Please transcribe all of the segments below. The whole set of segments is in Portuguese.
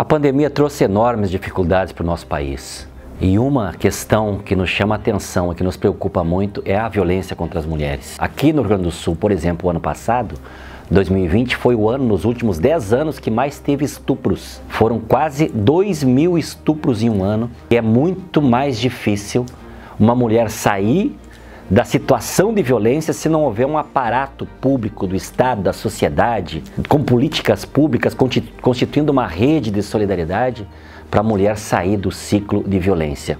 A pandemia trouxe enormes dificuldades para o nosso país. E uma questão que nos chama atenção e que nos preocupa muito é a violência contra as mulheres. Aqui no Rio Grande do Sul, por exemplo, o ano passado, 2020 foi o ano, nos últimos 10 anos, que mais teve estupros. Foram quase 2 mil estupros em um ano. E é muito mais difícil uma mulher sair da situação de violência se não houver um aparato público do Estado, da sociedade, com políticas públicas constituindo uma rede de solidariedade para a mulher sair do ciclo de violência.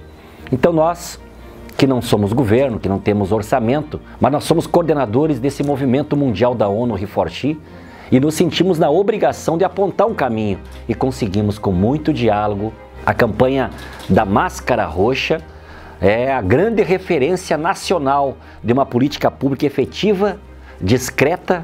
Então nós, que não somos governo, que não temos orçamento, mas nós somos coordenadores desse movimento mundial da ONU Reforchi e nos sentimos na obrigação de apontar um caminho e conseguimos com muito diálogo a campanha da Máscara Roxa é a grande referência nacional de uma política pública efetiva, discreta,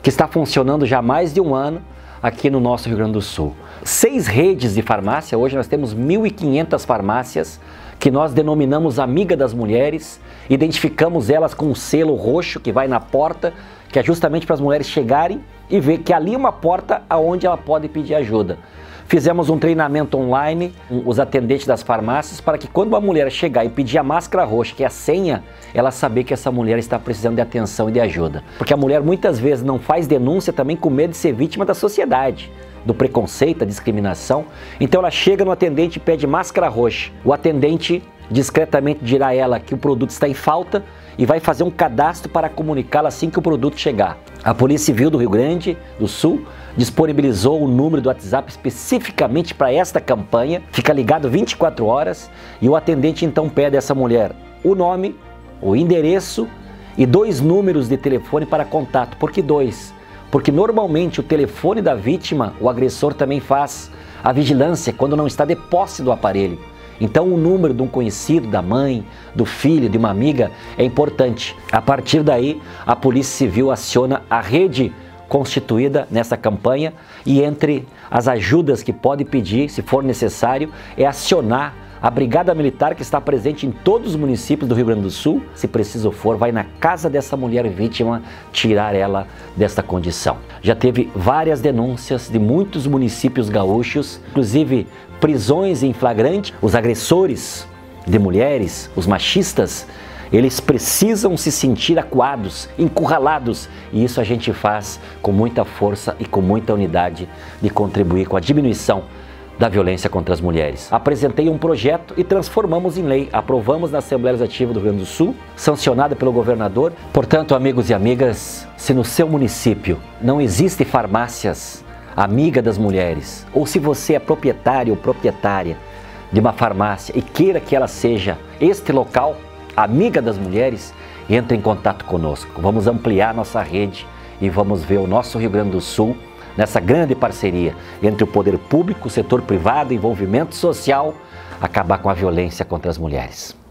que está funcionando já há mais de um ano aqui no nosso Rio Grande do Sul. Seis redes de farmácia, hoje nós temos 1.500 farmácias que nós denominamos Amiga das Mulheres, identificamos elas com um selo roxo que vai na porta, que é justamente para as mulheres chegarem e ver que ali é uma porta aonde ela pode pedir ajuda. Fizemos um treinamento online, os atendentes das farmácias, para que quando uma mulher chegar e pedir a máscara roxa, que é a senha, ela saber que essa mulher está precisando de atenção e de ajuda. Porque a mulher muitas vezes não faz denúncia também com medo de ser vítima da sociedade do preconceito, da discriminação. Então ela chega no atendente e pede máscara roxa. O atendente discretamente dirá a ela que o produto está em falta e vai fazer um cadastro para comunicá-la assim que o produto chegar. A Polícia Civil do Rio Grande do Sul disponibilizou o número do WhatsApp especificamente para esta campanha, fica ligado 24 horas e o atendente então pede a essa mulher o nome, o endereço e dois números de telefone para contato. Por que dois? Porque normalmente o telefone da vítima, o agressor também faz a vigilância quando não está de posse do aparelho. Então, o número de um conhecido, da mãe, do filho, de uma amiga é importante. A partir daí, a Polícia Civil aciona a rede constituída nessa campanha e entre as ajudas que pode pedir, se for necessário, é acionar a Brigada Militar que está presente em todos os municípios do Rio Grande do Sul, se preciso for, vai na casa dessa mulher vítima tirar ela desta condição. Já teve várias denúncias de muitos municípios gaúchos, inclusive prisões em flagrante. Os agressores de mulheres, os machistas, eles precisam se sentir acuados, encurralados, e isso a gente faz com muita força e com muita unidade de contribuir com a diminuição da violência contra as mulheres. Apresentei um projeto e transformamos em lei. Aprovamos na Assembleia Legislativa do Rio Grande do Sul, sancionada pelo governador. Portanto, amigos e amigas, se no seu município não existe farmácias amiga das mulheres, ou se você é proprietário ou proprietária de uma farmácia e queira que ela seja este local, amiga das mulheres, entre em contato conosco. Vamos ampliar nossa rede e vamos ver o nosso Rio Grande do Sul nessa grande parceria entre o poder público, o setor privado, envolvimento social, acabar com a violência contra as mulheres.